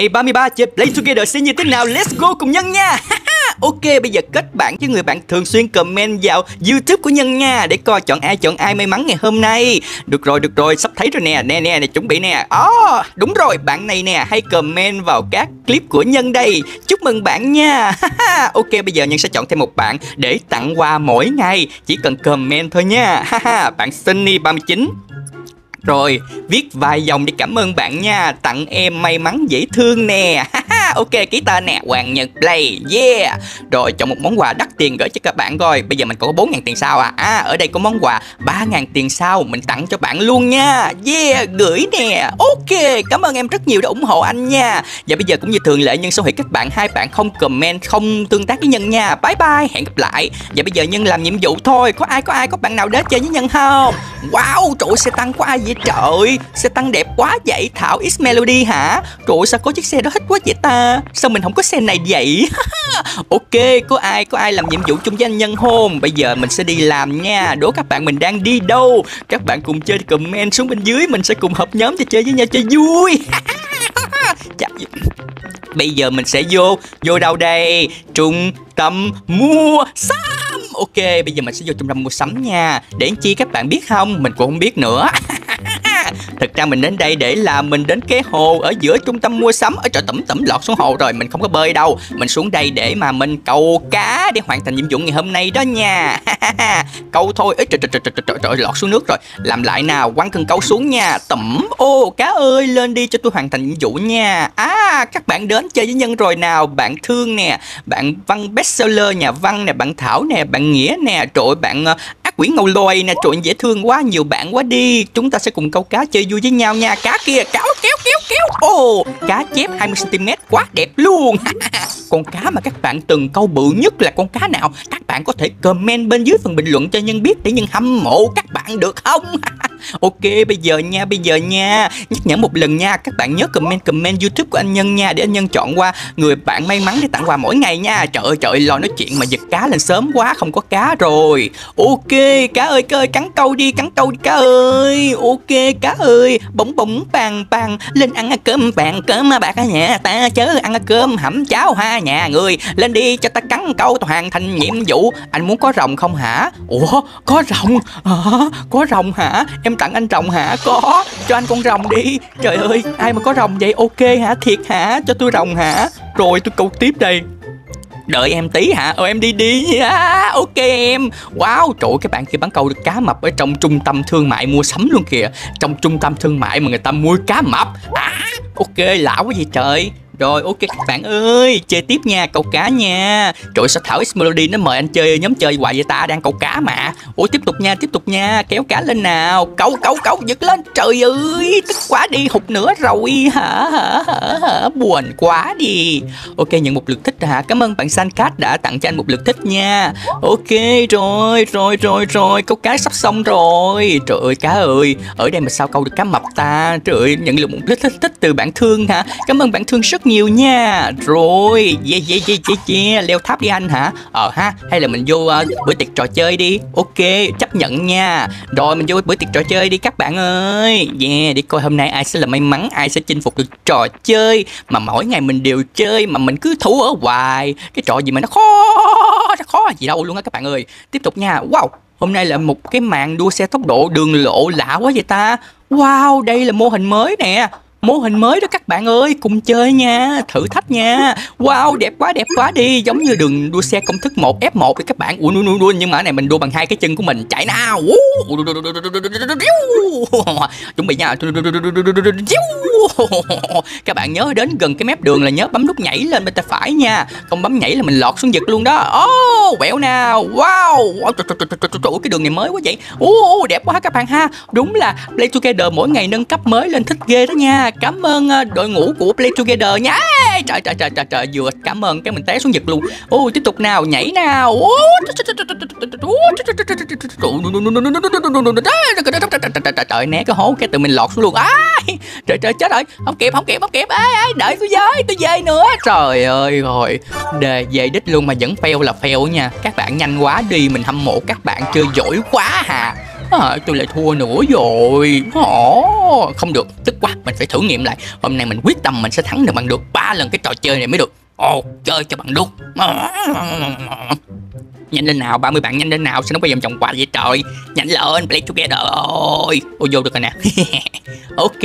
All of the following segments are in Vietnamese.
Ngày 33 chơi Play Together sẽ như thế nào? Let's go cùng Nhân nha! ok, bây giờ kết bạn với người bạn thường xuyên comment vào YouTube của Nhân nha Để coi chọn ai chọn ai may mắn ngày hôm nay. Được rồi, được rồi, sắp thấy rồi nè. Nè, nè, nè, chuẩn bị nè. Oh, Đúng rồi, bạn này nè, hay comment vào các clip của Nhân đây. Chúc mừng bạn nha. Ok, bây giờ Nhân sẽ chọn thêm một bạn để tặng quà mỗi ngày. Chỉ cần comment thôi nha. Bạn Sunny39 rồi, viết vài dòng để cảm ơn bạn nha. Tặng em may mắn dễ thương nè. Ok, ký tên nè. Hoàng Nhật Play Yeah. Rồi, chọn một món quà đắt tiền gửi cho các bạn coi Bây giờ mình có 4.000 tiền sao à. À, ở đây có món quà 3.000 tiền sao Mình tặng cho bạn luôn nha. Yeah, gửi nè. Ok, cảm ơn em rất nhiều đã ủng hộ anh nha. Và bây giờ cũng như thường lệ Nhân số hủy các bạn Hai bạn không comment, không tương tác với Nhân nha. Bye bye, hẹn gặp lại. Và bây giờ Nhân làm nhiệm vụ thôi. Có ai, có ai, có bạn nào đến chơi với Nhân không? Wow, trời xe tăng của ai vậy trời? Xe tăng đẹp quá vậy. Thảo X Melody hả? Trời sao có chiếc xe đó thích quá vậy ta? Sao mình không có xe này vậy? Ok, có ai, có ai làm nhiệm vụ chung với anh Nhân không? Bây giờ mình sẽ đi làm nha. Đố các bạn mình đang đi đâu? Các bạn cùng chơi comment xuống bên dưới Mình sẽ cùng hợp nhóm cho chơi với nhau cho vui. Chà, Bây giờ mình sẽ vô Vô đâu đây? Trung tâm mua sắm. Ok bây giờ mình sẽ vô trung tâm mua sắm nha. Để chi các bạn biết không? Mình cũng không biết nữa. Thực ra mình đến đây để là mình đến cái hồ ở giữa trung tâm mua sắm. Ở chỗ tẩm tẩm lọt xuống hồ rồi mình không có bơi đâu. Mình xuống đây để mà mình câu cá để hoàn thành nhiệm vụ ngày hôm nay đó nha. Câu thôi. Ấy trời trời trời trời, trời lọt xuống nước rồi. Làm lại nào quăng cần câu xuống nha. Tẩm. Ô cá ơi lên đi cho tôi hoàn thành nhiệm vụ nha. À các bạn đến chơi với nhân rồi nào. Bạn thương nè bạn văn bestseller nhà văn nè bạn thảo nè bạn nghĩa nè trội bạn ờ, Quyển quỷ ngầu lòi nè trội dễ thương quá nhiều bạn quá đi. Chúng ta sẽ cùng câu cá chơi vui với nhau nha. Cá kia cáo kéo kéo kéo. Ồ oh, cá chép 20 cm quá đẹp luôn. con cá mà các bạn từng câu bự nhất là con cá nào? Các bạn có thể comment bên dưới phần bình luận cho nhân biết để nhân hâm mộ các bạn được không? Ok, bây giờ nha, bây giờ nha. Nhắc nhở một lần nha, các bạn nhớ comment comment youtube của anh nhân nha, để anh nhân chọn qua. Người bạn may mắn để tặng quà mỗi ngày nha. Trời ơi, trời, lo nói chuyện mà giật cá lên sớm quá, không có cá rồi. Ok, cá ơi cá ơi, cắn câu đi, cắn câu đi, cá ơi. Ok, cá ơi, bỗng bỗng bàn bàn lên ăn cơm bạn cơm bà cả nhà ta chớ ăn cơm, hẩm cháo, ha nhà người lên đi cho ta cắn câu hoàn thành nhiệm vụ. Anh muốn có rồng không hả? Ủa có rồng à, có rồng hả? Em tặng anh rồng hả? Có cho anh con rồng đi. Trời ơi ai mà có rồng vậy? Ok hả? Thiệt hả? Cho tôi rồng hả? Rồi tôi câu tiếp đây. Đợi em tí hả? Ờ em đi đi. À, ok em. Wow trời các bạn kia bán câu được cá mập ở trong trung tâm thương mại mua sắm luôn kìa. Trong trung tâm thương mại mà người ta mua cá mập. À, ok lão quá gì trời rồi ok các bạn ơi Chơi tiếp nha câu cá nha. Trời sao Thảo X Melody nó mời anh chơi nhóm chơi hoài vậy ta Đang câu cá mà. Ủa tiếp tục nha tiếp tục nha Kéo cá lên nào. Câu câu câu giật lên. Trời ơi tức quá đi hụt nữa rồi. Hả hả hả hả Buồn quá đi. Ok nhận một lượt thích hả? Cảm ơn bạn Sancat đã tặng cho anh một lượt thích nha. Ok rồi rồi rồi rồi Câu cá sắp xong rồi. Trời ơi cá ơi Ở đây mà sao câu được cá mập ta? Trời ơi nhận được một lượt thích, thích từ bạn Thương hả? Cảm ơn bạn Thương rất nhiều nha. Rồi Yeah yeah yeah yeah yeah. Leo tháp đi anh hả? Ờ ha Hay là mình vô uh, bữa tiệc trò chơi đi. Ok chấp nhận nha. Rồi mình vô bữa tiệc trò chơi đi các bạn ơi. Yeah đi coi hôm nay ai sẽ là may mắn Ai sẽ chinh phục được trò chơi. Mà mỗi ngày mình đều chơi Mà mình cứ thủ ở hoài. Cái trò gì mà nó khó Nó khó gì đâu luôn á các bạn ơi. Tiếp tục nha. Wow Hôm nay là một cái màn đua xe tốc độ đường lộ lạ quá vậy ta. Wow đây là mô hình mới nè mô hình mới đó các bạn ơi cùng chơi nha thử thách nha wow đẹp quá đẹp quá đi giống như đường đua xe công thức 1 F1 các bạn ui đua đua nhưng mà này mình đua bằng hai cái chân của mình chạy nào chuẩn bị nha các bạn nhớ đến gần cái mép đường là nhớ bấm nút nhảy lên bên tay phải nha không bấm nhảy là mình lọt xuống giật luôn đó oh quẹo nào wow trời cái đường này mới quá vậy oh, đẹp quá các bạn ha đúng là play together mỗi ngày nâng cấp mới lên thích ghê đó nha cảm ơn đội ngũ của play together nhá trời trời trời trời trời vừa cảm ơn cái mình té xuống giật luôn ô tiếp tục nào nhảy nào trời né cái hố cái tự mình lọt xuống luôn trời trời chết rồi không kịp không kịp không kịp ai, ê đợi tôi với tôi về nữa trời ơi rồi đề về đích luôn mà vẫn fail là fail nha các bạn nhanh quá đi mình hâm mộ các bạn chơi giỏi quá hà à, tôi lại thua nữa rồi. Ồ, không được tức quá mình phải thử nghiệm lại. Hôm nay mình quyết tâm mình sẽ thắng được bằng được ba lần cái trò chơi này mới được. Ồ chơi cho bằng được. Ờ. Nhanh lên nào 30 bạn nhanh lên nào sao nó bây vòng chồng quà vậy trời? Nhanh lên play together ôi. Ô vô được rồi nè. Ok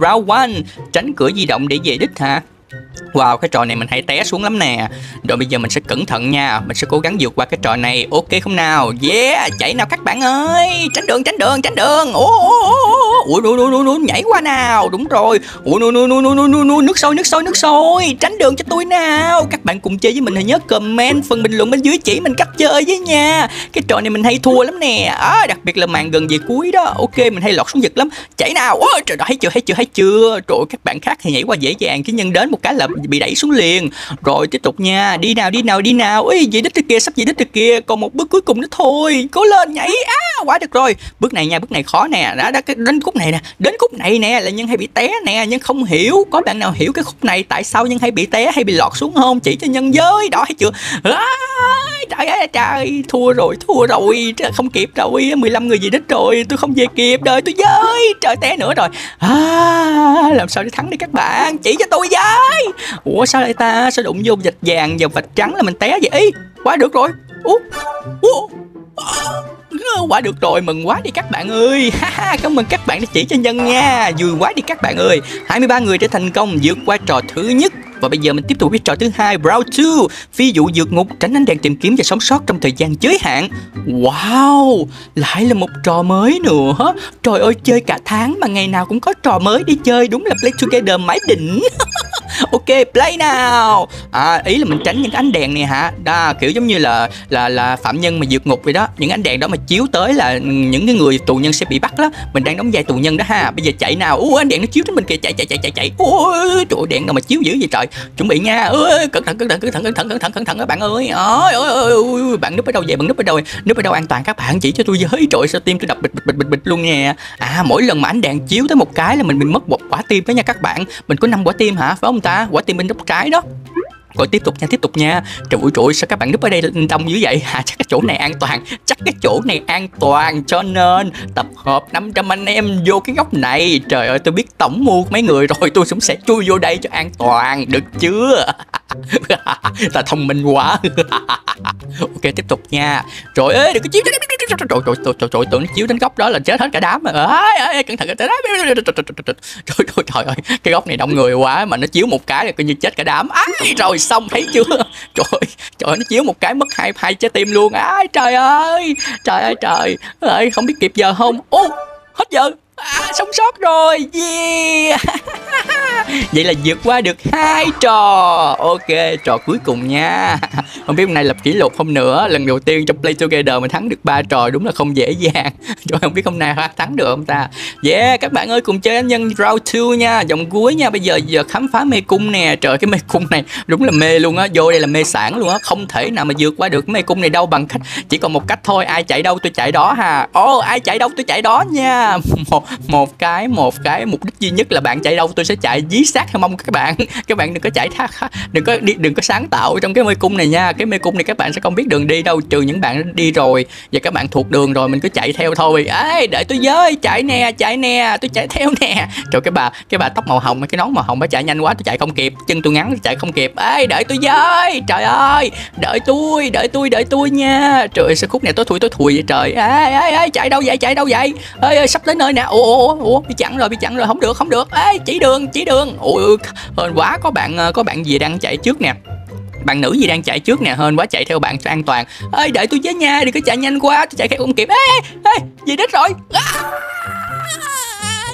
round one. Tránh cửa di động để về đích hả? Wow, cái trò này mình hay té xuống lắm nè. Rồi bây giờ mình sẽ cẩn thận nha. Mình sẽ cố gắng vượt qua cái trò này. Ok không nào? Yeah, chạy nào các bạn ơi. Tránh đường, tránh đường, tránh đường. Ủa, ủa, ủa, ủa, ủa, nhảy qua nào. Đúng rồi. Ủa, ủa, ủa, ủa, ủa, ủa, nước sôi, nước sôi, nước sôi. Tránh đường cho tôi nào. Các bạn cùng chơi với mình hãy nhớ comment phần bình luận bên dưới chỉ mình cách chơi với nha. Cái trò này mình hay thua lắm nè. À, Đặc biệt là màn gần về cuối đó. Ok, mình hay lọt xuống giật lắm. Chạy nào. Ôi, trời ơi, thấy chưa, thấy chưa, thấy chưa. Trời các bạn khác thì nhảy qua dễ dàng Chứ nhân đến một cái là bị đẩy xuống liền. Rồi tiếp tục nha, đi nào đi nào đi nào. Ui về đích từ kia, sắp về đích từ kia. Còn một bước cuối cùng nữa thôi. Cố lên, nhảy. Á quá được rồi. Bước này nha bước này khó nè. Đã, đã đến khúc này nè đến khúc này nè là nhân hay bị té nè nhân không hiểu. Có bạn nào hiểu cái khúc này tại sao nhân hay bị té hay bị lọt xuống không? Chỉ cho nhân giới đó hay chưa? À, trời ơi trời thua rồi thua rồi. Không kịp rồi 15 người gì đích rồi tôi không về kịp đời tôi giới trời té nữa rồi. À, làm sao để thắng đi các bạn? Chỉ cho tôi giới ủa sao lại ta? Sao đụng vô vạch vàng vào vạch trắng là mình té vậy? Ý quá được rồi. Ủa ủa quá, được rồi, mừng quá đi các bạn ơi. Cảm ơn các bạn đã chỉ cho nhân nha. Vui quá đi các bạn ơi. 23 người đã thành công vượt qua trò thứ nhất. Và bây giờ mình tiếp tục với trò thứ hai Brow 2 Ví dụ vượt ngục, tránh ánh đèn tìm kiếm và sống sót trong thời gian giới hạn. Wow, Lại là một trò mới nữa. Trời ơi, chơi cả tháng mà ngày nào cũng có trò mới đi chơi. Đúng là Play Together mãi đỉnh. ok play nào. À, ý là mình tránh những ánh đèn này hả? Đa kiểu giống như là là là phạm nhân mà vượt ngục vậy đó. Những ánh đèn đó mà chiếu tới là những cái người tù nhân sẽ bị bắt đó. Mình đang đóng vai tù nhân đó ha. Bây giờ chạy nào. Ui ánh đèn nó chiếu đến mình kìa. Chạy chạy chạy chạy chạy. Ui trời đèn nào mà chiếu dữ vậy trời. Chuẩn bị nha. Ui cẩn thận cẩn thận cẩn thận cẩn thận cẩn thận cẩn thận các bạn ơi. Ôi ôi ôi bạn núp ở đâu vậy? Bạn núp ở đâu núp ở đâu an toàn các bạn? Chỉ cho tôi với. Trời sao tim tôi đập bịch bịch bịch bịch luôn nè à mỗi lần mà ánh đèn chiếu tới một cái là mình bị mất một quả tim đó nha các bạn. Mình có năm quả tim hả? Phải không ta? Quả tim bên góc trái đó. Rồi tiếp tục nha tiếp tục nha. Trời ơi trời sao các bạn núp ở đây đông dữ vậy? À, chắc cái chỗ này an toàn. Chắc cái chỗ này an toàn cho nên tập hợp 500 anh em vô cái góc này. Trời ơi tôi biết tổng mua mấy người rồi tôi cũng sẽ chui vô đây cho an toàn. Được chưa? Ta thông minh quá. ok tiếp tục nha. Rồi ơi đừng có chiếu trời trời trời trời trời trời nó chiếu đến góc đó là chết hết cả đám rồi. Ơi cẩn thận cái đám. trời trời trời ơi cái góc này đông người quá mà nó chiếu một cái là coi như chết cả đám. Ai rồi xong thấy chưa? Trời trời nó chiếu một cái mất hai hai trái tim luôn. Ai trời ơi trời ơi trời. Ơi không biết kịp giờ không? Ô hết giờ. À, sống sót rồi. Yeah. vậy là vượt qua được hai trò. Ok trò cuối cùng nha. Không biết hôm nay lập kỷ lục không nữa. Lần đầu tiên trong play together mình thắng được ba trò đúng là không dễ dàng. Trời không biết hôm nay thắng được không ta? Yeah các bạn ơi cùng chơi anh nhân round 2 nha. Vòng cuối nha. Bây giờ giờ khám phá mê cung nè. Trời cái mê cung này đúng là mê luôn á. Vô đây là mê sản luôn á. Không thể nào mà vượt qua được mê cung này đâu bằng cách chỉ còn một cách thôi. Ai chạy đâu tôi chạy đó ha. Ồ oh, ai chạy đâu tôi chạy đó nha. Một một cái một cái. Mục đích duy nhất là bạn chạy đâu tôi sẽ chạy dí sát theo mong các bạn. Các bạn đừng có chạy thác đừng có đi đừng có sáng tạo trong cái mê cung này nha. Cái mê cung này các bạn sẽ không biết đường đi đâu trừ những bạn đi rồi và các bạn thuộc đường rồi mình cứ chạy theo thôi. Ấy đợi tôi với chạy nè chạy nè tôi chạy theo nè. Trời cái bà cái bà tóc màu hồng cái nón màu hồng bà chạy nhanh quá tôi chạy không kịp chân tôi ngắn chạy không kịp. Ấy đợi tôi với trời ơi đợi tôi đợi tôi đợi tôi nha. Trời sao khúc này tôi thui tôi thui vậy trời? Ê ê ê chạy đâu vậy chạy đâu vậy? Ê, sắp tới nơi nè. Ủa ủa ủa bị chặn rồi bị chặn rồi không được không được. Ê chỉ đường chỉ đường ủa hên quá, có bạn ờ, có bạn gì đang chạy trước nè. Bạn nữ gì đang chạy trước nè hơn quá, chạy theo bạn cho an toàn. Ơi đợi tôi với nha, đừng có chạy nhanh quá, tôi chạy theo không kịp. Ê ê gì đích rồi. À,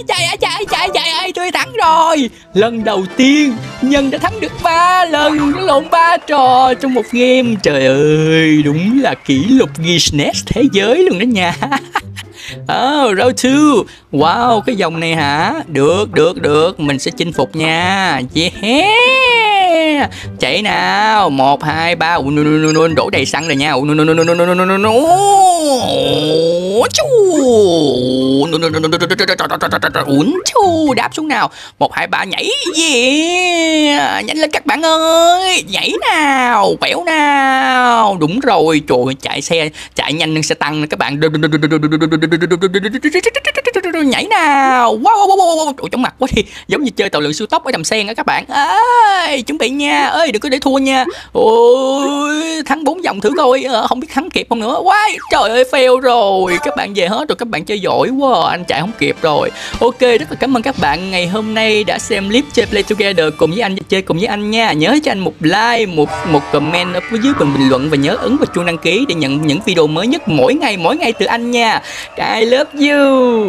chạy chạy chạy chạy ơi tôi thắng rồi. Lần đầu tiên, nhân đã thắng được ba lần lộn ba trò trong một game. Trời ơi, đúng là kỷ lục Guinness thế giới luôn đó nha. Oh, row 2 Wow, cái dòng này hả? Được, được, được. Mình sẽ chinh phục nha. Yeah. Chạy nào. Một hai ba. Đổ đầy xăng rồi nha chu uốn chu đáp xuống nào một hai ba nhảy yeah nhanh lên các bạn ơi nhảy nào quẹo nào đúng rồi trời chạy xe chạy nhanh xe tăng các bạn nhảy nào wow wow wow wow Ủa, chóng mặt quá đi giống như chơi tàu lượn siêu tốc ở đầm sen á các bạn ơi chuẩn bị nha ơi đừng có để thua nha ôi thắng bốn vòng thử coi không biết thắng kịp không nữa quá trời ơi fail rồi các bạn về hết rồi, các bạn chơi giỏi quá à, anh chạy không kịp rồi. Ok, rất là cảm ơn các bạn. Ngày hôm nay đã xem clip chơi play together cùng với anh chơi cùng với anh nha. Nhớ cho anh một like, một một comment ở phía dưới phần bình luận và nhớ ấn vào chuông đăng ký để nhận những video mới nhất mỗi ngày mỗi ngày từ anh nha. I love you.